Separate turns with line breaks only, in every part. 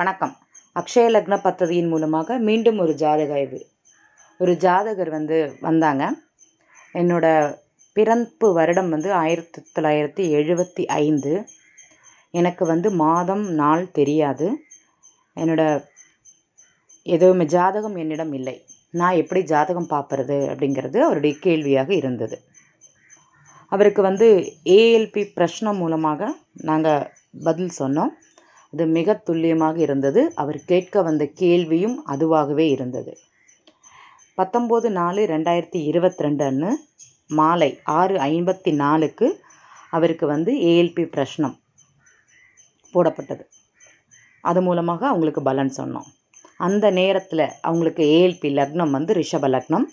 வணக்கம். அக்ஷய லக்ன பத்ததியின் மூலமாக மீண்டும் ஒரு ஜாதக ஆய்வு ஒரு ஜாதகர் வந்து வந்தாங்க. என்னோட பிறப்பு வருடம் வந்து ஆயிரத்தி தொள்ளாயிரத்தி எழுபத்தி ஐந்து. எனக்கு வந்து மாதம் நாள் தெரியாது. என்னோட எதுவுமே ஜாதகம் என்னிடம் இல்லை. நான் எப்படி ஜாதகம் பார்ப்பறது அப்படிங்கிறது அவருடைய கேள்வியாக இருந்தது. அவருக்கு வந்து ஏஎல்பி பிரஷ்னம் மூலமாக நாங்கள் பதில் சொன்னோம். அது மிக துல்லியமாக இருந்தது. அவர் கேட்க வந்த கேள்வியும் அதுவாகவே இருந்தது. பத்தொம்போது நாலு ரெண்டாயிரத்தி இருபத்தி ரெண்டு அன்று மாலை ஆறு ஐம்பத்தி நாலுக்கு அவருக்கு வந்து ஏஎல்பி பிரஷ்னம் போடப்பட்டது. அது மூலமாக அவங்களுக்கு பலன் சொன்னோம். அந்த நேரத்தில் அவங்களுக்கு ஏஎல்பி லக்னம் வந்து ரிஷப லக்னம்.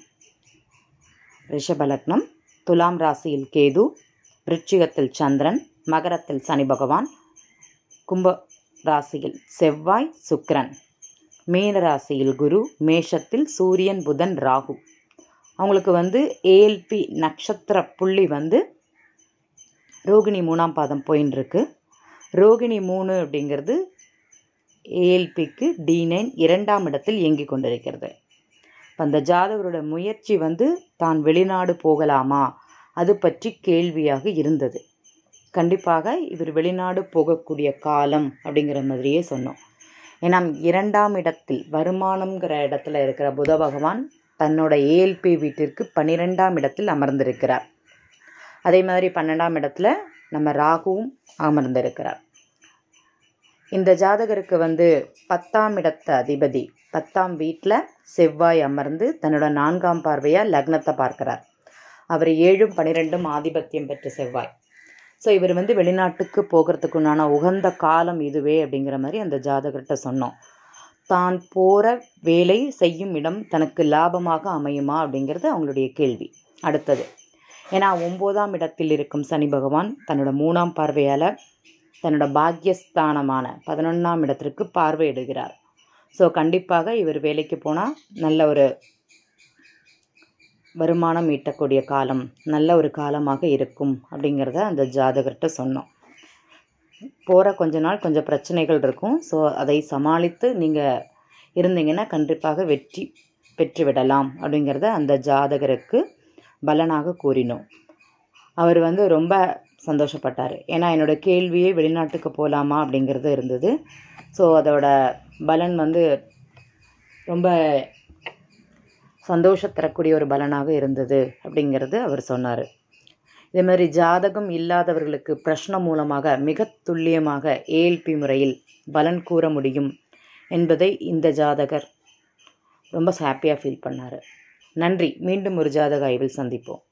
ரிஷப லக்னம் துலாம் ராசியில் கேது விருச்சிகத்தில் சந்திரன் மகரத்தில் சனி பகவான் கும்ப ராசியில் செவ்வாய் சுக்ரன் மீன ராசியில் குரு மேஷத்தில் சூரியன் புதன் ராகு. அவங்களுக்கு வந்து ஏஎல்பி நட்சத்திர புள்ளி வந்து ரோகிணி மூணாம் பாதம் போயின்னு இருக்கு ரோகிணி மூணு அப்படிங்கிறது ஏஎல்பிக்கு டி நைன் இரண்டாம் இடத்தில் இயங்கிக் கொண்டிருக்கிறது. இப்போ அந்த ஜாதகரோட முயற்சி வந்து தான் வெளிநாடு போகலாமா? அது பற்றி கேள்வியாக இருந்தது. கண்டிப்பாக இவர் வெளிநாடு போகக்கூடிய காலம் அப்படிங்கிற மாதிரியே சொன்னோம். ஏன்னா இரண்டாம் இடத்தில் வருமானம்ங்கிற இடத்துல இருக்கிற புத பகவான் தன்னோட ஏஎல்பி வீட்டிற்கு பன்னிரெண்டாம் இடத்தில் அமர்ந்திருக்கிறார். அதே மாதிரி பன்னெண்டாம் இடத்துல நம்ம ராகுவும் அமர்ந்திருக்கிறார். இந்த ஜாதகருக்கு வந்து பத்தாம் இடத்த அதிபதி பத்தாம் வீட்டில் செவ்வாய் அமர்ந்து தன்னோட நான்காம் பார்வையாக லக்னத்தை பார்க்கிறார். அவர் ஏழும் பன்னிரெண்டும் ஆதிபத்தியம் பெற்ற செவ்வாய். ஸோ இவர் வந்து வெளிநாட்டுக்கு போகிறதுக்குண்டான உகந்த காலம் இதுவே அப்படிங்கிற மாதிரி அந்த ஜாதகர்கிட்ட சொன்னோம். தான் போகிற வேலை செய்யும் இடம் தனக்கு லாபமாக அமையுமா அப்படிங்கிறது அவங்களுடைய கேள்வி. அடுத்தது ஏன்னா ஒம்போதாம் இடத்தில் இருக்கும் சனி பகவான் தன்னோட மூணாம் பார்வையால் தன்னோட பாக்கியஸ்தானமான பதினொன்றாம் இடத்திற்கு பார்வையிடுகிறார். ஸோ கண்டிப்பாக இவர் வேலைக்கு போனால் நல்ல ஒரு வருமானம் ஈட்டக்கூடிய காலம் நல்ல ஒரு காலமாக இருக்கும் அப்படிங்கிறத அந்த ஜாதகர்கிட்ட சொன்னோம். போகிற கொஞ்ச நாள் கொஞ்சம் பிரச்சனைகள் இருக்கும். ஸோ அதை சமாளித்து நீங்கள் இருந்தீங்கன்னா கண்டிப்பாக வெற்றி பெற்றுவிடலாம் அப்படிங்கிறத அந்த ஜாதகருக்கு பலனாக கூறினோம். அவர் வந்து ரொம்ப சந்தோஷப்பட்டார். ஏன்னா என்னோடய கேள்வியே வெளிநாட்டுக்கு போகலாமா அப்படிங்கிறது இருந்தது. ஸோ அதோட பலன் வந்து ரொம்ப சந்தோஷம் தரக்கூடிய ஒரு பலனாக இருந்தது அப்படிங்கிறது அவர் சொன்னார். இதே மாதிரி ஜாதகம் இல்லாதவர்களுக்கு பிரஷ்னம் மூலமாக மிக துல்லியமாக ஏஎல்பி முறையில் பலன் கூற முடியும் என்பதை இந்த ஜாதகர் ரொம்ப ஹாப்பியாக ஃபீல் பண்ணார். நன்றி. மீண்டும் ஒரு ஜாதக ஆய்வில் சந்திப்போம்.